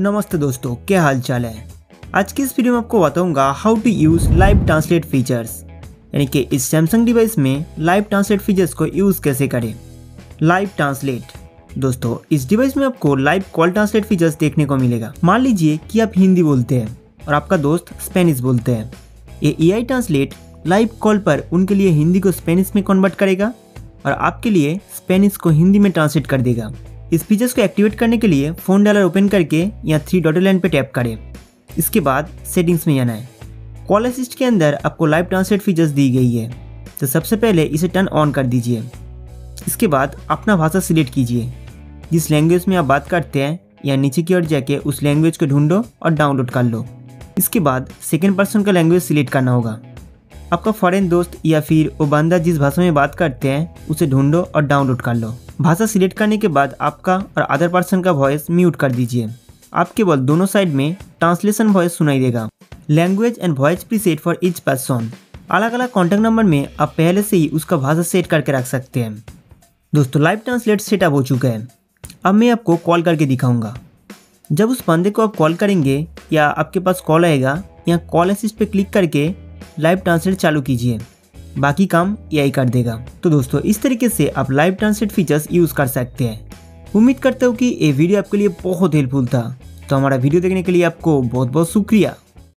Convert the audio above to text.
नमस्ते दोस्तों, क्या हाल चाल है? आज की इस वीडियो में आपको बताऊँगा how to use live translate features यानी कि इस सैमसंग डिवाइस में लाइव ट्रांसलेट फीचर्स को यूज़ कैसे करें? लाइव ट्रांसलेट दोस्तों, इस डिवाइस में आपको लाइव कॉल ट्रांसलेट फीचर्स देखने को मिलेगा। मान लीजिए कि आप हिंदी बोलते हैं और आपका दोस्त स्पेनिश बोलते हैं। ये ए ट्रांसलेट लाइव कॉल पर उनके लिए हिंदी को स्पेनिश में कन्वर्ट करेगा और आपके लिए स्पेनिश को हिंदी में ट्रांसलेट कर देगा। इस फीचर्स को एक्टिवेट करने के लिए फ़ोन डायलर ओपन करके या थ्री डॉट लाइन पर टैप करें। इसके बाद सेटिंग्स में जाना है। कॉल असिस्ट के अंदर आपको लाइव ट्रांसलेट फीचर्स दी गई है। तो सबसे पहले इसे टर्न ऑन कर दीजिए। इसके बाद अपना भाषा सिलेक्ट कीजिए। जिस लैंग्वेज में आप बात करते हैं या नीचे की ओर जाके उस लैंग्वेज को ढूंढो और डाउनलोड कर लो। इसके बाद सेकेंड पर्सन का लैंग्वेज सिलेक्ट करना होगा। आपका फॉरेन दोस्त या फिर वो बंदा जिस भाषा में बात करते हैं, उसे ढूंढो और डाउनलोड कर लो। भाषा सिलेक्ट करने के बाद आपका और अदर पर्सन का वॉइस म्यूट कर दीजिए। आप केवल दोनों साइड में ट्रांसलेशन वॉइस सुनाई देगा। Language and voice preset for each person अलग अलग कॉन्टैक्ट नंबर में आप पहले से ही उसका भाषा सेट करके रख सकते हैं। दोस्तों लाइव ट्रांसलेट सेटअप हो चुका है। अब मैं आपको कॉल करके दिखाऊँगा। जब उस बंदे को आप कॉल करेंगे या आपके पास कॉल आएगा, या कॉल असिस्ट पे क्लिक करके लाइव ट्रांसलेट चालू कीजिए। बाकी काम ए कर देगा। तो दोस्तों, इस तरीके से आप लाइव ट्रांसलेट फीचर्स यूज़ कर सकते हैं। उम्मीद करता हूँ कि ये वीडियो आपके लिए बहुत हेल्पफुल था। तो हमारा वीडियो देखने के लिए आपको बहुत बहुत शुक्रिया।